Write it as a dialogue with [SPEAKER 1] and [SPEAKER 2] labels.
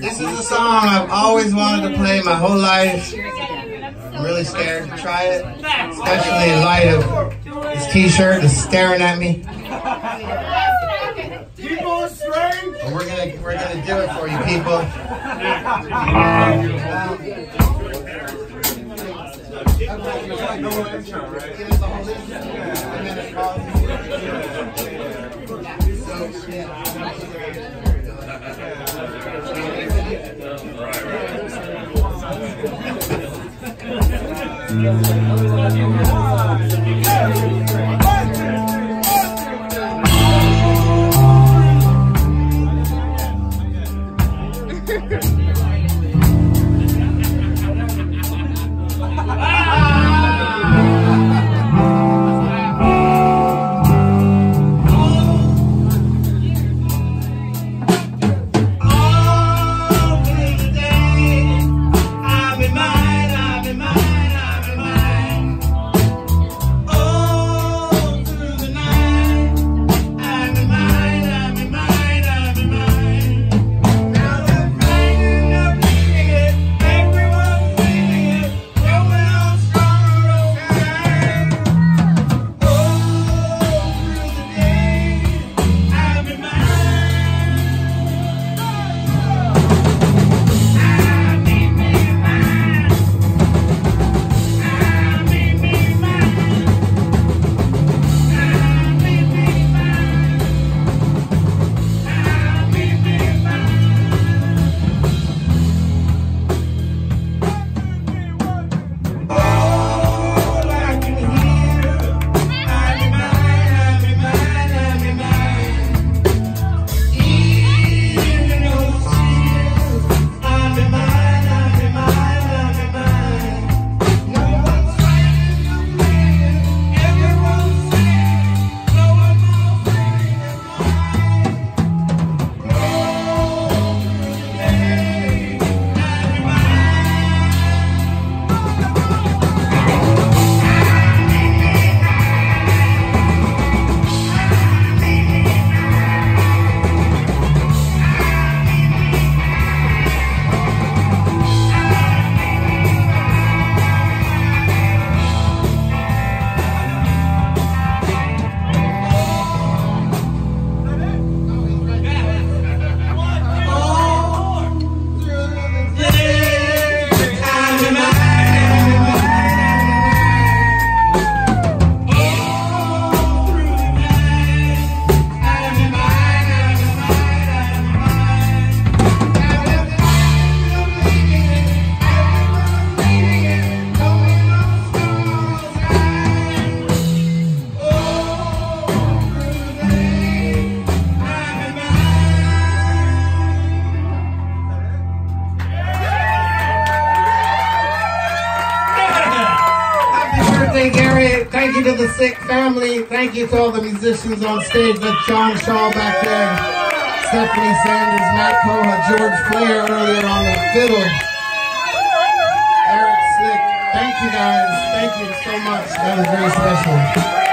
[SPEAKER 1] This is a song I've always wanted to play my whole life. I'm really scared to try it, especially in light of this t-shirt is staring at me. And we're gonna we're gonna do it for you people. All birthday, Gary. Thank you to the Slick family. Thank you to all the musicians on stage. That's John Shaw back there. Stephanie Sanders, Matt Coha, George Flair earlier on the fiddle. Eric Slick. Thank you guys. Thank you so much. That was very special.